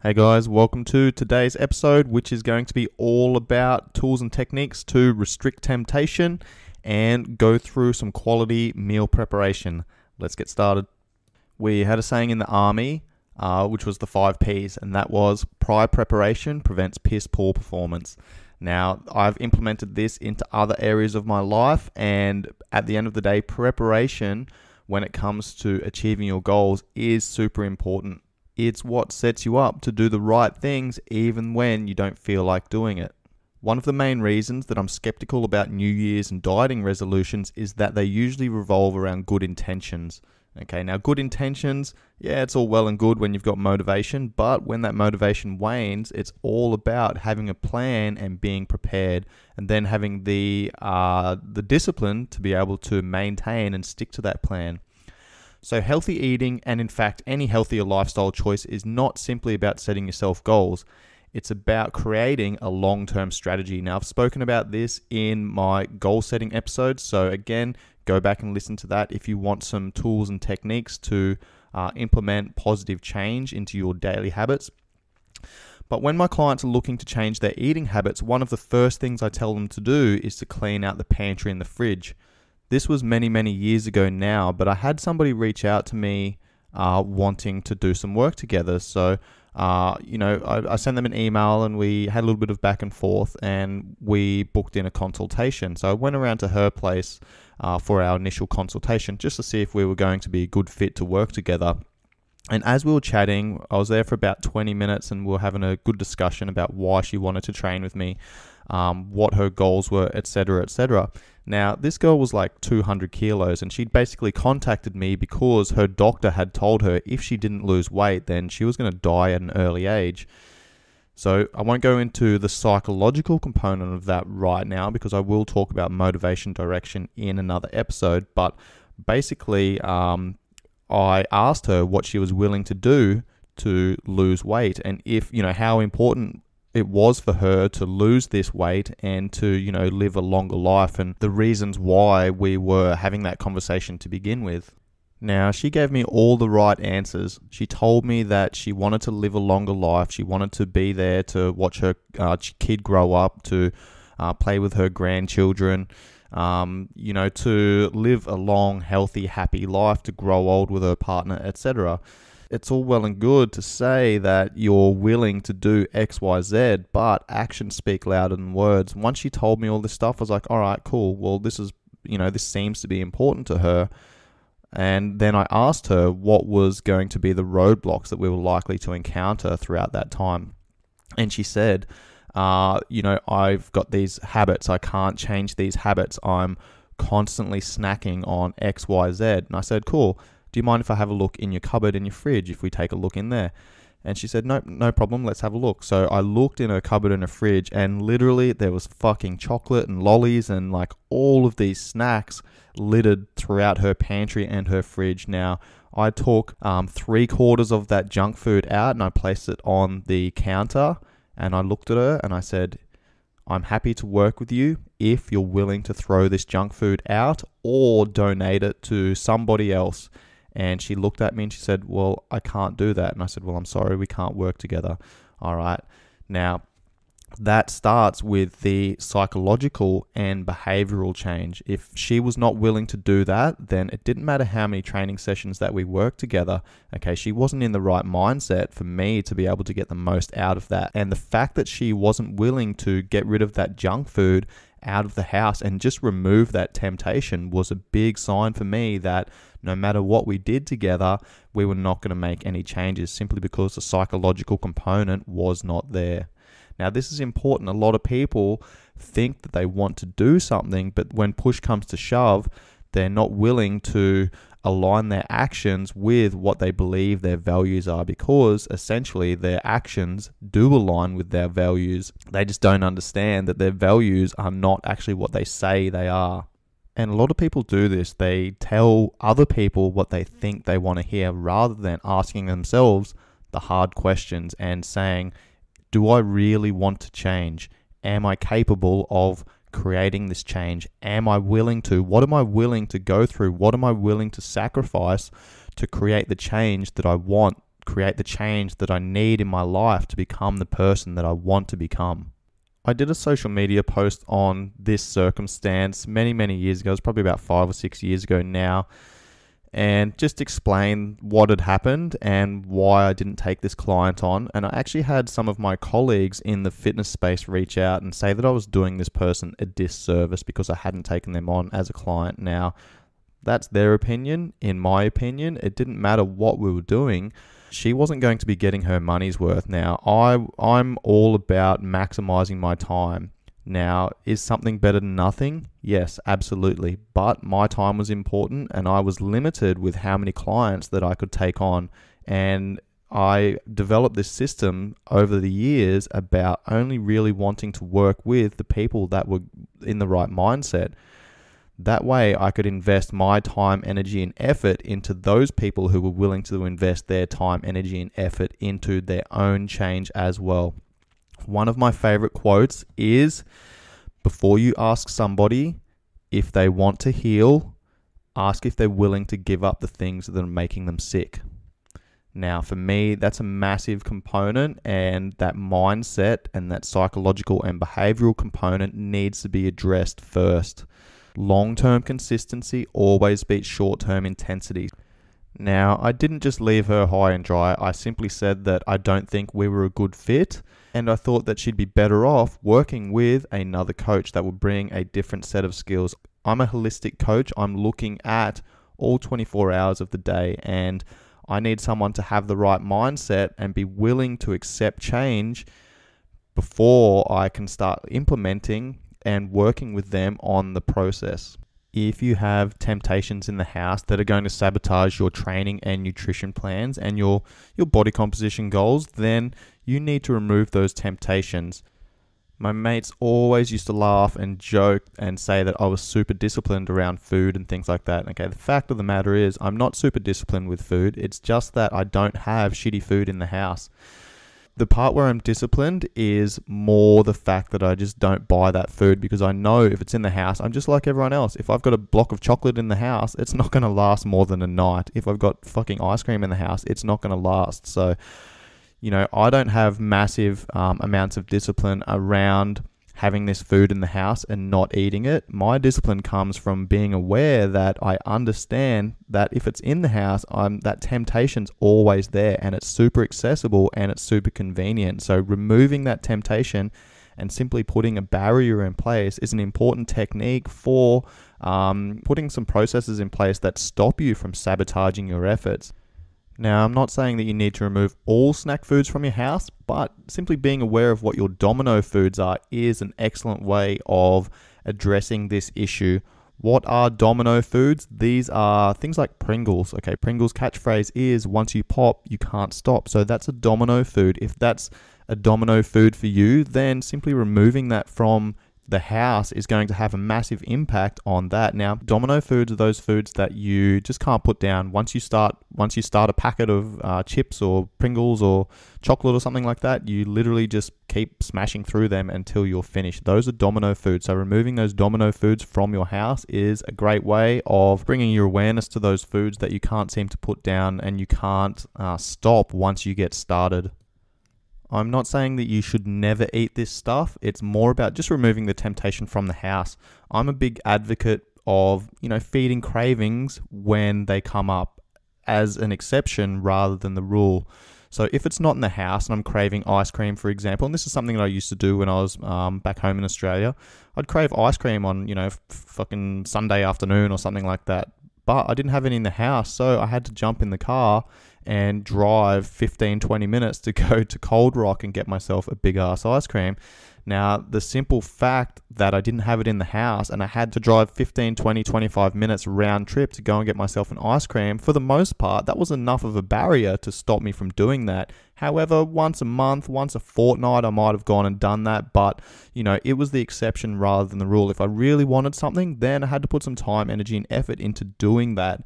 Hey guys, welcome to today's episode, which is going to be all about tools and techniques to restrict temptation and go through some quality meal preparation. Let's get started. We had a saying in the army, uh, which was the five P's, and that was prior preparation prevents piss poor performance. Now, I've implemented this into other areas of my life, and at the end of the day, preparation when it comes to achieving your goals is super important it's what sets you up to do the right things even when you don't feel like doing it. One of the main reasons that I'm skeptical about New Year's and dieting resolutions is that they usually revolve around good intentions. Okay, now good intentions, yeah, it's all well and good when you've got motivation, but when that motivation wanes, it's all about having a plan and being prepared, and then having the uh, the discipline to be able to maintain and stick to that plan. So, healthy eating, and in fact, any healthier lifestyle choice, is not simply about setting yourself goals. It's about creating a long term strategy. Now, I've spoken about this in my goal setting episode. So, again, go back and listen to that if you want some tools and techniques to uh, implement positive change into your daily habits. But when my clients are looking to change their eating habits, one of the first things I tell them to do is to clean out the pantry and the fridge. This was many, many years ago now, but I had somebody reach out to me uh, wanting to do some work together. So, uh, you know, I, I, sent them an email and we had a little bit of back and forth and we booked in a consultation. So I went around to her place uh, for our initial consultation just to see if we were going to be a good fit to work together. And as we were chatting, I was there for about 20 minutes and we were having a good discussion about why she wanted to train with me, um, what her goals were, etc., etc. Now, this girl was like 200 kilos, and she'd basically contacted me because her doctor had told her if she didn't lose weight, then she was going to die at an early age. So, I won't go into the psychological component of that right now because I will talk about motivation direction in another episode. But basically, um, I asked her what she was willing to do to lose weight and if, you know, how important it was for her to lose this weight and to, you know, live a longer life and the reasons why we were having that conversation to begin with. Now, she gave me all the right answers. She told me that she wanted to live a longer life. She wanted to be there to watch her uh, kid grow up, to uh, play with her grandchildren, um, you know, to live a long, healthy, happy life, to grow old with her partner, etc it's all well and good to say that you're willing to do X, Y, Z, but actions speak louder than words. Once she told me all this stuff, I was like, all right, cool. Well, this is, you know, this seems to be important to her. And then I asked her what was going to be the roadblocks that we were likely to encounter throughout that time. And she said, uh, you know, I've got these habits. I can't change these habits. I'm constantly snacking on X, Y, Z. And I said, cool do you mind if I have a look in your cupboard and your fridge if we take a look in there? And she said, Nope, no problem, let's have a look. So I looked in her cupboard and her fridge, and literally there was fucking chocolate and lollies and like all of these snacks littered throughout her pantry and her fridge. Now, I took um, three quarters of that junk food out and I placed it on the counter. And I looked at her and I said, I'm happy to work with you if you're willing to throw this junk food out or donate it to somebody else and she looked at me and she said, Well, I can't do that. And I said, Well, I'm sorry, we can't work together. All right. Now, that starts with the psychological and behavioral change. If she was not willing to do that, then it didn't matter how many training sessions that we worked together. Okay, she wasn't in the right mindset for me to be able to get the most out of that. And the fact that she wasn't willing to get rid of that junk food out of the house and just remove that temptation was a big sign for me that no matter what we did together, we were not going to make any changes simply because the psychological component was not there. Now, this is important. A lot of people think that they want to do something, but when push comes to shove, they're not willing to align their actions with what they believe their values are because essentially their actions do align with their values. They just don't understand that their values are not actually what they say they are. And a lot of people do this. They tell other people what they think they want to hear rather than asking themselves the hard questions and saying, Do I really want to change? Am I capable of creating this change? Am I willing to? What am I willing to go through? What am I willing to sacrifice to create the change that I want create the change that I need in my life to become the person that I want to become. I did a social media post on this circumstance many, many years ago. It was probably about five or six years ago now. And just explain what had happened and why I didn't take this client on. And I actually had some of my colleagues in the fitness space reach out and say that I was doing this person a disservice because I hadn't taken them on as a client. Now, that's their opinion. In my opinion, it didn't matter what we were doing she wasn't going to be getting her money's worth. Now, I I'm all about maximizing my time. Now, is something better than nothing? Yes, absolutely. But my time was important and I was limited with how many clients that I could take on. And I developed this system over the years about only really wanting to work with the people that were in the right mindset. That way, I could invest my time, energy, and effort into those people who were willing to invest their time, energy, and effort into their own change as well. One of my favorite quotes is Before you ask somebody if they want to heal, ask if they're willing to give up the things that are making them sick. Now, for me, that's a massive component, and that mindset and that psychological and behavioral component needs to be addressed first. Long term consistency always beats short term intensity. Now, I didn't just leave her high and dry, I simply said that I don't think we were a good fit, and I thought that she'd be better off working with another coach that would bring a different set of skills. I'm a holistic coach, I'm looking at all 24 hours of the day, and I need someone to have the right mindset and be willing to accept change before I can start implementing and working with them on the process. If you have temptations in the house that are going to sabotage your training and nutrition plans and your, your body composition goals, then you need to remove those temptations. My mates always used to laugh and joke and say that I was super disciplined around food and things like that. Okay, the fact of the matter is, I'm not super disciplined with food. It's just that I don't have shitty food in the house the part where I'm disciplined is more the fact that I just don't buy that food because I know if it's in the house, I'm just like everyone else. If I've got a block of chocolate in the house, it's not going to last more than a night. If I've got fucking ice cream in the house, it's not going to last. So, you know, I don't have massive um, amounts of discipline around having this food in the house and not eating it. My discipline comes from being aware that I understand that if it's in the house, I'm that temptation's always there and it's super accessible and it's super convenient. So removing that temptation and simply putting a barrier in place is an important technique for um, putting some processes in place that stop you from sabotaging your efforts. Now, I'm not saying that you need to remove all snack foods from your house, but simply being aware of what your domino foods are is an excellent way of addressing this issue. What are domino foods? These are things like Pringles. Okay, Pringles catchphrase is once you pop, you can't stop. So that's a domino food. If that's a domino food for you, then simply removing that from the house is going to have a massive impact on that. Now, domino foods are those foods that you just can't put down. Once you start, once you start a packet of uh, chips or Pringles or chocolate or something like that, you literally just keep smashing through them until you're finished. Those are domino foods. So removing those domino foods from your house is a great way of bringing your awareness to those foods that you can't seem to put down and you can't uh, stop once you get started. I'm not saying that you should never eat this stuff. It's more about just removing the temptation from the house. I'm a big advocate of, you know, feeding cravings when they come up as an exception rather than the rule. So if it's not in the house and I'm craving ice cream, for example, and this is something that I used to do when I was um, back home in Australia, I'd crave ice cream on, you know, f- fucking Sunday afternoon or something like that. But I didn't have any in the house, so I had to jump in the car and drive 15, 20 minutes to go to Cold Rock and get myself a big ass ice cream. Now, the simple fact that I didn't have it in the house and I had to drive 15, 20, 25 minutes round trip to go and get myself an ice cream, for the most part, that was enough of a barrier to stop me from doing that. However, once a month, once a fortnight, I might have gone and done that, but you know, it was the exception rather than the rule. If I really wanted something, then I had to put some time, energy, and effort into doing that.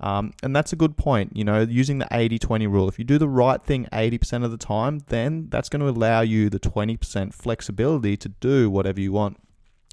Um, and that's a good point, you know, using the 80 20 rule. If you do the right thing 80% of the time, then that's going to allow you the 20% flexibility to do whatever you want.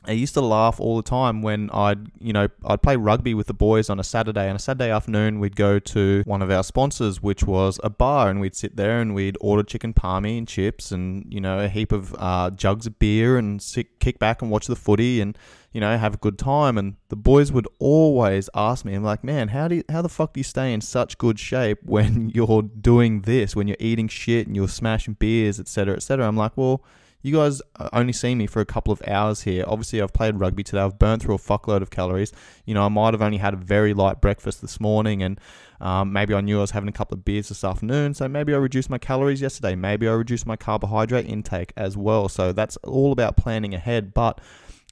I used to laugh all the time when I'd, you know, I'd play rugby with the boys on a Saturday. And a Saturday afternoon, we'd go to one of our sponsors, which was a bar, and we'd sit there and we'd order chicken parmy and chips and, you know, a heap of uh, jugs of beer and sit, kick back and watch the footy and, you know, have a good time. And the boys would always ask me, I'm like, man, how do you, how the fuck do you stay in such good shape when you're doing this, when you're eating shit and you're smashing beers, etc., etc.? I'm like, well, you guys only see me for a couple of hours here. Obviously, I've played rugby today. I've burnt through a fuckload of calories. You know, I might have only had a very light breakfast this morning, and um, maybe I knew I was having a couple of beers this afternoon. So maybe I reduced my calories yesterday. Maybe I reduced my carbohydrate intake as well. So that's all about planning ahead. But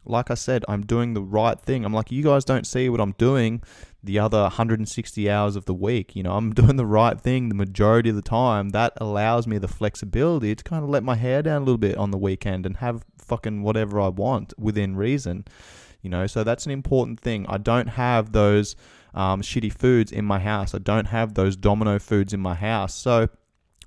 like I said, I'm doing the right thing. I'm like, you guys don't see what I'm doing the other 160 hours of the week. You know, I'm doing the right thing the majority of the time. That allows me the flexibility to kind of let my hair down a little bit on the weekend and have fucking whatever I want within reason. You know, so that's an important thing. I don't have those um, shitty foods in my house. I don't have those domino foods in my house. So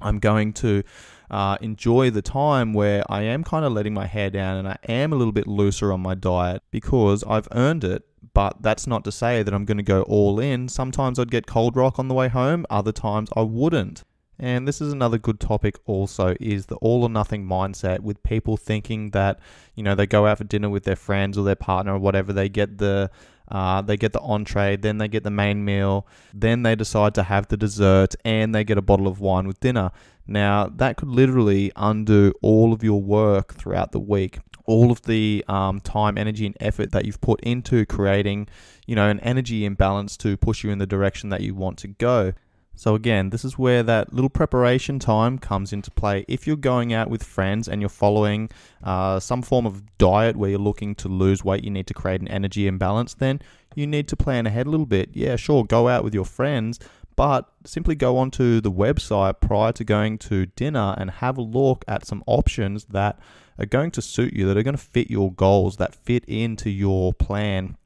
I'm going to uh, enjoy the time where I am kind of letting my hair down and I am a little bit looser on my diet because I've earned it but that's not to say that I'm going to go all in. Sometimes I'd get cold rock on the way home, other times I wouldn't. And this is another good topic also is the all or nothing mindset with people thinking that, you know, they go out for dinner with their friends or their partner or whatever, they get the uh, they get the entree, then they get the main meal, then they decide to have the dessert, and they get a bottle of wine with dinner. Now, that could literally undo all of your work throughout the week all of the um, time, energy, and effort that you've put into creating, you know, an energy imbalance to push you in the direction that you want to go. So again, this is where that little preparation time comes into play. If you're going out with friends and you're following uh, some form of diet where you're looking to lose weight, you need to create an energy imbalance, then you need to plan ahead a little bit. Yeah, sure, go out with your friends, but simply go onto the website prior to going to dinner and have a look at some options that are going to suit you, that are going to fit your goals, that fit into your plan.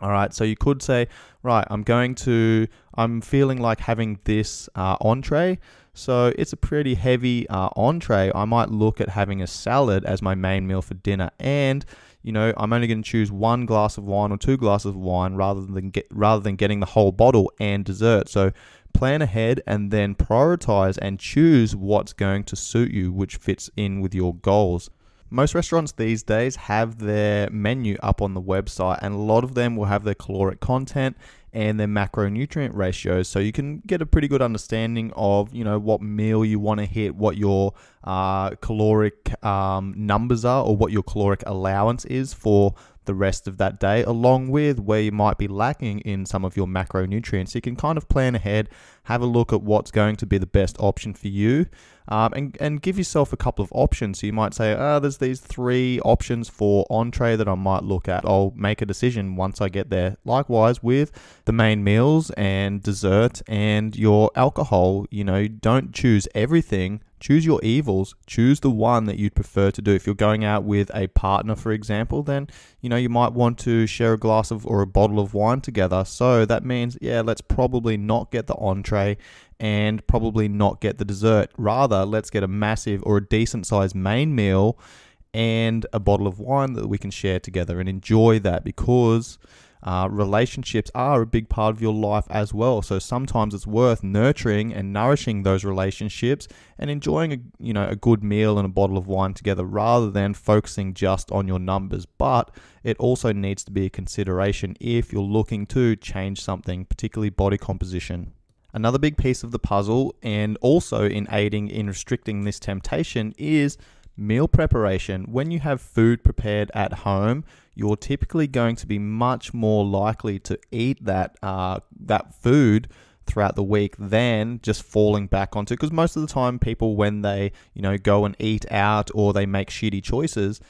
All right, so you could say, right, I'm going to, I'm feeling like having this uh, entree. So it's a pretty heavy uh, entree. I might look at having a salad as my main meal for dinner. And, you know, I'm only going to choose one glass of wine or two glasses of wine rather than get rather than getting the whole bottle and dessert. So plan ahead and then prioritize and choose what's going to suit you, which fits in with your goals. Most restaurants these days have their menu up on the website, and a lot of them will have their caloric content and their macronutrient ratios, so you can get a pretty good understanding of you know what meal you want to hit, what your uh, caloric um, numbers are, or what your caloric allowance is for the rest of that day, along with where you might be lacking in some of your macronutrients. You can kind of plan ahead, have a look at what's going to be the best option for you, um, and, and give yourself a couple of options. So you might say, oh, there's these three options for entree that I might look at. I'll make a decision once I get there. Likewise, with the main meals and dessert and your alcohol, you know, don't choose everything choose your evils. Choose the one that you'd prefer to do. If you're going out with a partner for example then you know you might want to share a glass of or a bottle of wine together. So that means yeah let's probably not get the entree and probably not get the dessert. Rather let's get a massive or a decent sized main meal and a bottle of wine that we can share together and enjoy that because uh, relationships are a big part of your life as well. So sometimes it's worth nurturing and nourishing those relationships and enjoying a you know a good meal and a bottle of wine together rather than focusing just on your numbers. But it also needs to be a consideration if you're looking to change something, particularly body composition. Another big piece of the puzzle, and also in aiding in restricting this temptation, is meal preparation. When you have food prepared at home, you're typically going to be much more likely to eat that uh, that food throughout the week than just falling back onto because most of the time people when they you know go and eat out or they make shitty choices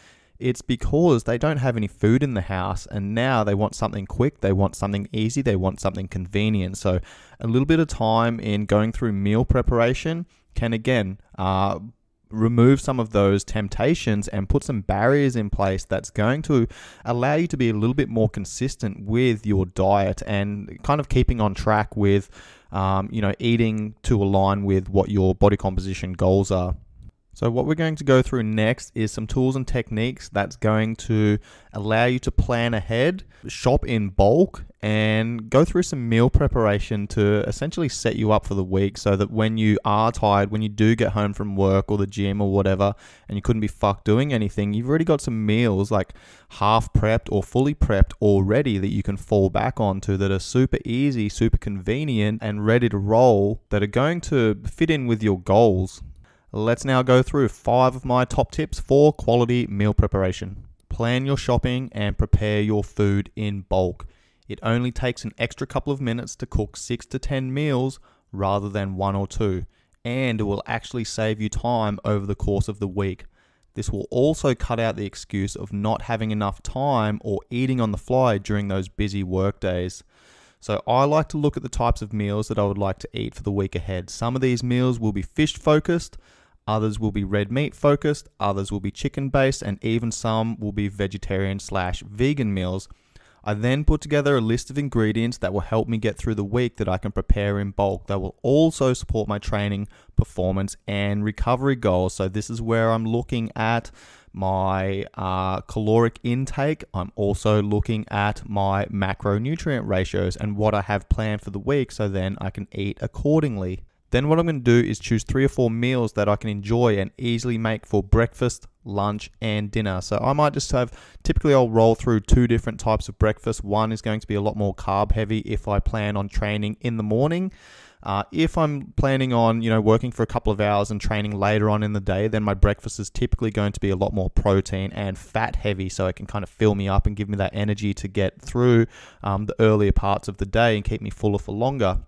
it's because they don't have any food in the house and now they want something quick they want something easy they want something convenient so a little bit of time in going through meal preparation can again uh, remove some of those temptations and put some barriers in place that's going to allow you to be a little bit more consistent with your diet and kind of keeping on track with um, you know eating to align with what your body composition goals are So, what we're going to go through next is some tools and techniques that's going to allow you to plan ahead, shop in bulk, and go through some meal preparation to essentially set you up for the week so that when you are tired, when you do get home from work or the gym or whatever, and you couldn't be fucked doing anything, you've already got some meals like half prepped or fully prepped already that you can fall back onto that are super easy, super convenient, and ready to roll that are going to fit in with your goals. Let's now go through five of my top tips for quality meal preparation. Plan your shopping and prepare your food in bulk. It only takes an extra couple of minutes to cook 6 to 10 meals rather than one or two, and it will actually save you time over the course of the week. This will also cut out the excuse of not having enough time or eating on the fly during those busy work days. So I like to look at the types of meals that I would like to eat for the week ahead. Some of these meals will be fish focused, others will be red meat focused, others will be chicken based, and even some will be vegetarian slash vegan meals. I then put together a list of ingredients that will help me get through the week that I can prepare in bulk that will also support my training, performance, and recovery goals. So, this is where I'm looking at my uh, caloric intake. I'm also looking at my macronutrient ratios and what I have planned for the week so then I can eat accordingly. Then, what I'm going to do is choose three or four meals that I can enjoy and easily make for breakfast, lunch, and dinner. So, I might just have typically, I'll roll through two different types of breakfast. One is going to be a lot more carb heavy if I plan on training in the morning. Uh, if I'm planning on, you know, working for a couple of hours and training later on in the day, then my breakfast is typically going to be a lot more protein and fat heavy, so it can kind of fill me up and give me that energy to get through um, the earlier parts of the day and keep me fuller for longer.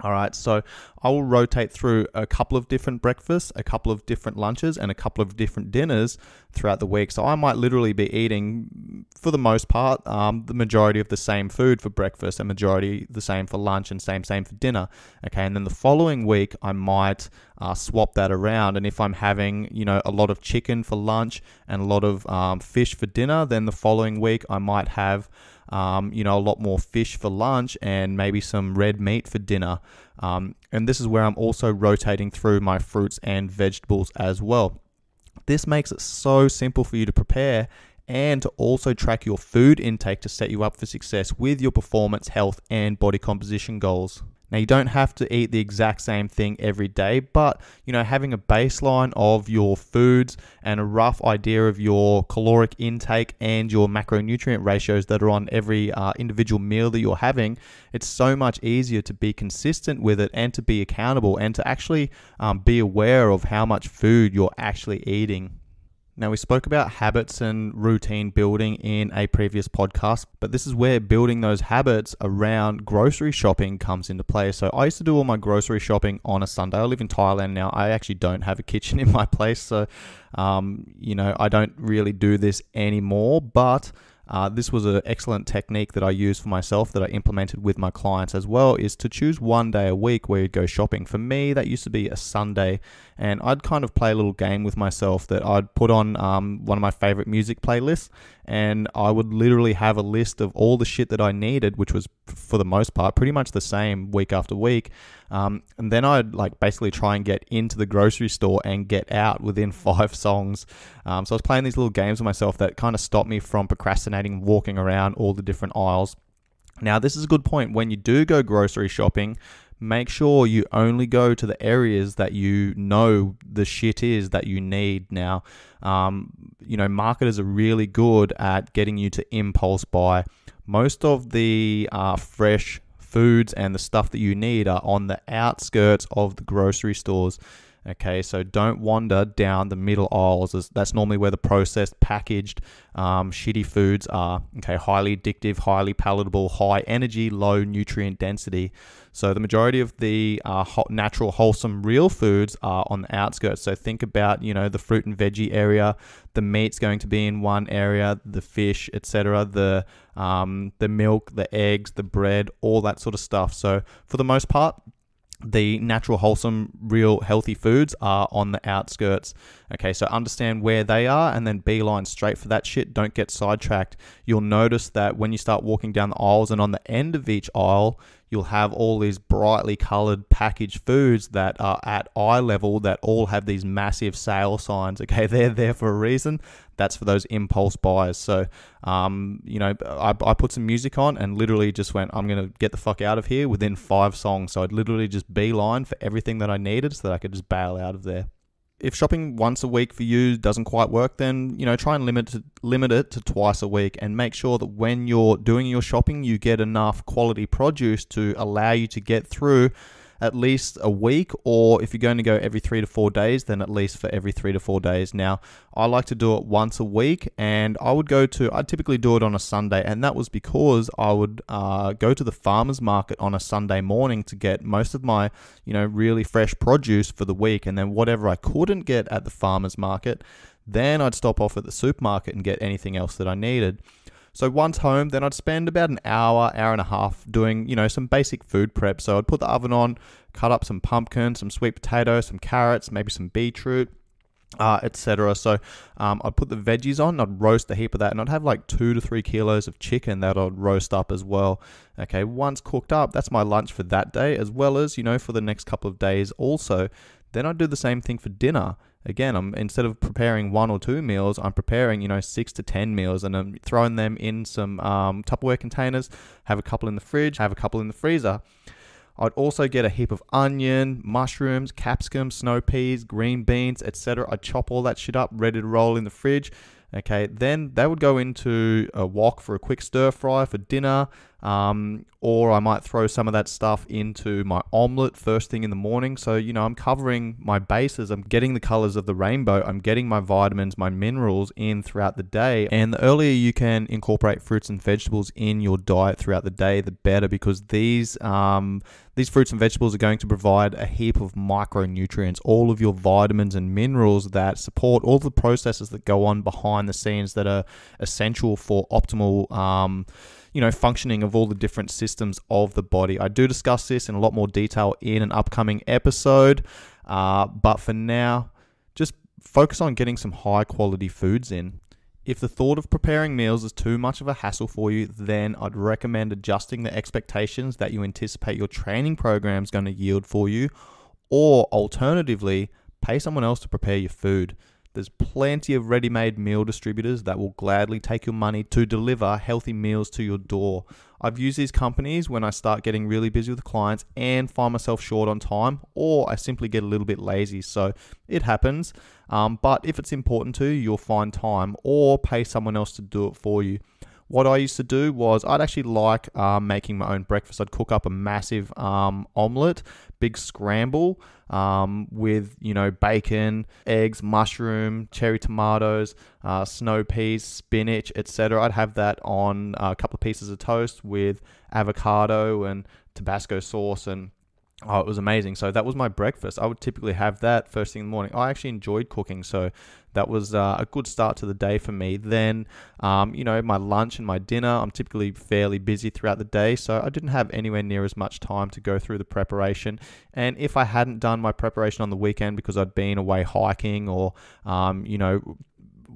All right, so I will rotate through a couple of different breakfasts, a couple of different lunches, and a couple of different dinners throughout the week. So I might literally be eating, for the most part, um, the majority of the same food for breakfast, and majority the same for lunch, and same same for dinner. Okay, and then the following week I might uh, swap that around. And if I'm having, you know, a lot of chicken for lunch and a lot of um, fish for dinner, then the following week I might have um, you know, a lot more fish for lunch and maybe some red meat for dinner. Um, and this is where I'm also rotating through my fruits and vegetables as well. This makes it so simple for you to prepare and to also track your food intake to set you up for success with your performance, health, and body composition goals. Now, you don't have to eat the exact same thing every day, but you know, having a baseline of your foods and a rough idea of your caloric intake and your macronutrient ratios that are on every uh, individual meal that you're having, it's so much easier to be consistent with it and to be accountable and to actually um, be aware of how much food you're actually eating. Now, we spoke about habits and routine building in a previous podcast, but this is where building those habits around grocery shopping comes into play. So, I used to do all my grocery shopping on a Sunday. I live in Thailand now. I actually don't have a kitchen in my place. So, um, you know, I don't really do this anymore, but uh, this was an excellent technique that I used for myself that I implemented with my clients as well is to choose one day a week where you'd go shopping. For me, that used to be a Sunday, and I'd kind of play a little game with myself that I'd put on um, one of my favorite music playlists, and I would literally have a list of all the shit that I needed, which was for the most part pretty much the same week after week. Um, and then I'd like basically try and get into the grocery store and get out within five songs. Um, so I was playing these little games with myself that kind of stopped me from procrastinating, walking around all the different aisles. Now, this is a good point. When you do go grocery shopping, make sure you only go to the areas that you know the shit is that you need now. Um, you know, marketers are really good at getting you to impulse buy. Most of the uh, fresh foods and the stuff that you need are on the outskirts of the grocery stores. Okay, so don't wander down the middle aisles. That's normally where the processed, packaged, um, shitty foods are. Okay, highly addictive, highly palatable, high energy, low nutrient density. So the majority of the uh, natural, wholesome, real foods are on the outskirts. So think about, you know, the fruit and veggie area. The meat's going to be in one area, the fish, etc. The um, the milk, the eggs, the bread, all that sort of stuff. So for the most part, the natural, wholesome, real, healthy foods are on the outskirts. Okay, so understand where they are and then beeline straight for that shit. Don't get sidetracked. You'll notice that when you start walking down the aisles and on the end of each aisle, you'll have all these brightly colored packaged foods that are at eye level that all have these massive sale signs. Okay, they're there for a reason. That's for those impulse buyers. So, um, you know, I, I put some music on and literally just went, I'm going to get the fuck out of here within five songs. So I'd literally just beeline for everything that I needed so that I could just bail out of there if shopping once a week for you doesn't quite work, then you know try and limit to, limit it to twice a week, and make sure that when you're doing your shopping, you get enough quality produce to allow you to get through at least a week, or if you're going to go every three to four days, then at least for every three to four days. Now, I like to do it once a week, and I would go to, I typically do it on a Sunday, and that was because I would uh, go to the farmer's market on a Sunday morning to get most of my, you know, really fresh produce for the week, and then whatever I couldn't get at the farmer's market, then I'd stop off at the supermarket and get anything else that I needed. So once home, then I'd spend about an hour, hour and a half doing, you know, some basic food prep. So I'd put the oven on, cut up some pumpkin, some sweet potato, some carrots, maybe some beetroot. Uh, etc. So um, I'd put the veggies on, I'd roast a heap of that, and I'd have like two to three kilos of chicken that I'd roast up as well. Okay, once cooked up, that's my lunch for that day, as well as you know for the next couple of days also. Then I'd do the same thing for dinner again, I'm instead of preparing one or two meals, I'm preparing you know six to ten meals, and I'm throwing them in some um, Tupperware containers. Have a couple in the fridge, have a couple in the freezer. I'd also get a heap of onion, mushrooms, capsicum, snow peas, green beans, etc. I'd chop all that shit up, ready to roll in the fridge. Okay, then that would go into a wok for a quick stir fry for dinner. Um, or I might throw some of that stuff into my omelette first thing in the morning. So, you know, I'm covering my bases. I'm getting the colors of the rainbow. I'm getting my vitamins, my minerals in throughout the day. And the earlier you can incorporate fruits and vegetables in your diet throughout the day, the better because these, um, these fruits and vegetables are going to provide a heap of micronutrients, all of your vitamins and minerals that support all the processes that go on behind the scenes that are essential for optimal. Um, you know, functioning of all the different systems of the body. I do discuss this in a lot more detail in an upcoming episode, uh, but for now, just focus on getting some high quality foods in. If the thought of preparing meals is too much of a hassle for you, then I'd recommend adjusting the expectations that you anticipate your training program is going to yield for you, or alternatively, pay someone else to prepare your food. There's plenty of ready made meal distributors that will gladly take your money to deliver healthy meals to your door. I've used these companies when I start getting really busy with clients and find myself short on time, or I simply get a little bit lazy. So it happens. Um, but if it's important to you, you'll find time or pay someone else to do it for you. What I used to do was I'd actually like um, making my own breakfast. I'd cook up a massive um, omelette, big scramble um, with you know bacon, eggs, mushroom, cherry tomatoes, uh, snow peas, spinach, etc. I'd have that on a couple of pieces of toast with avocado and Tabasco sauce and Oh, it was amazing. So that was my breakfast. I would typically have that first thing in the morning. I actually enjoyed cooking, so that was uh, a good start to the day for me. Then, um, you know, my lunch and my dinner, I'm typically fairly busy throughout the day, so I didn't have anywhere near as much time to go through the preparation. And if I hadn't done my preparation on the weekend because I'd been away hiking or, um, you know,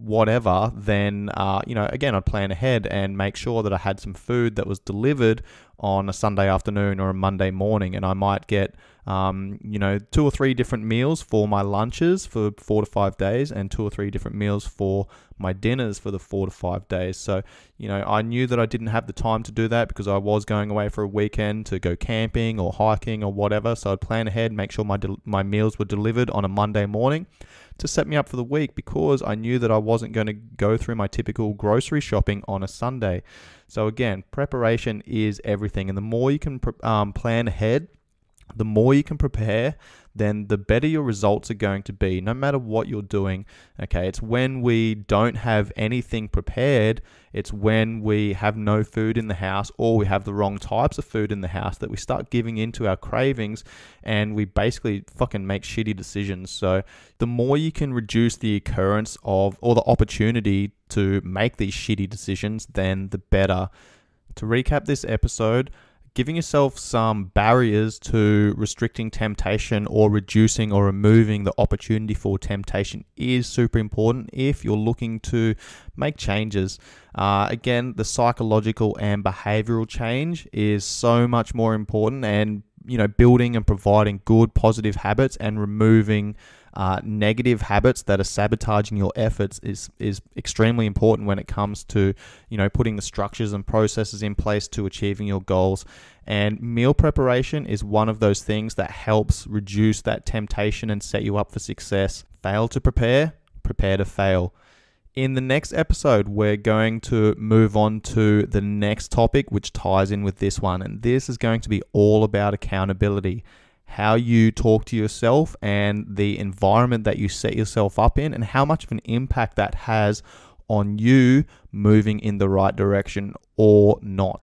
whatever, then, uh, you know, again, I'd plan ahead and make sure that I had some food that was delivered on a Sunday afternoon or a Monday morning. And I might get, um, you know, two or three different meals for my lunches for four to five days and two or three different meals for my dinners for the four to five days. So, you know, I knew that I didn't have the time to do that because I was going away for a weekend to go camping or hiking or whatever. So I'd plan ahead, make sure my, my meals were delivered on a Monday morning to set me up for the week because I knew that I wasn't going to go through my typical grocery shopping on a Sunday. So, again, preparation is everything. And the more you can um, plan ahead, the more you can prepare, then the better your results are going to be, no matter what you're doing. Okay, it's when we don't have anything prepared, it's when we have no food in the house or we have the wrong types of food in the house that we start giving into our cravings and we basically fucking make shitty decisions. So, the more you can reduce the occurrence of or the opportunity to make these shitty decisions, then the better. To recap this episode, giving yourself some barriers to restricting temptation or reducing or removing the opportunity for temptation is super important if you're looking to make changes. Uh, again, the psychological and behavioral change is so much more important, and you know, building and providing good positive habits and removing uh, negative habits that are sabotaging your efforts is is extremely important when it comes to you know putting the structures and processes in place to achieving your goals. And meal preparation is one of those things that helps reduce that temptation and set you up for success. Fail to prepare, prepare to fail. In the next episode, we're going to move on to the next topic, which ties in with this one. And this is going to be all about accountability how you talk to yourself and the environment that you set yourself up in, and how much of an impact that has on you moving in the right direction or not.